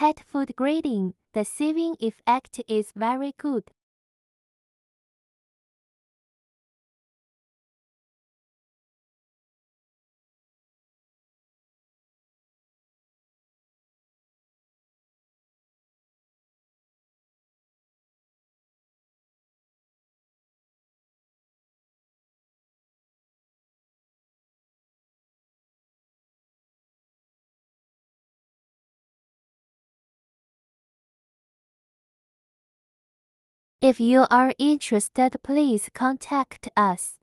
pet food grading, the saving effect is very good. If you are interested please contact us.